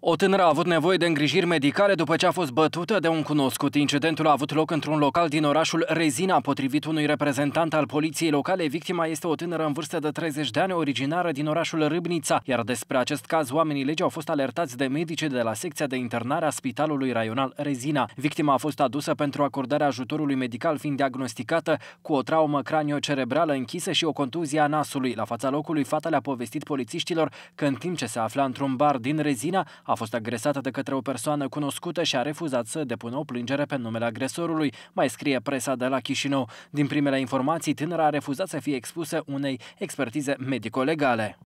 O tânără a avut nevoie de îngrijiri medicale după ce a fost bătută de un cunoscut. Incidentul a avut loc într-un local din orașul Rezina. Potrivit unui reprezentant al poliției locale, victima este o tânără în vârstă de 30 de ani, originară din orașul Râbnița. Iar despre acest caz, oamenii legii au fost alertați de medici de la secția de internare a Spitalului Raional Rezina. Victima a fost adusă pentru acordarea ajutorului medical, fiind diagnosticată cu o traumă craniocerebrală închisă și o contuzie a nasului. La fața locului, fata le-a povestit polițiștilor că în timp ce se afla într-un bar din Rezina, a fost agresată de către o persoană cunoscută și a refuzat să depună o plângere pe numele agresorului, mai scrie presa de la Chișinău. Din primele informații, tânăra a refuzat să fie expusă unei expertize medico-legale.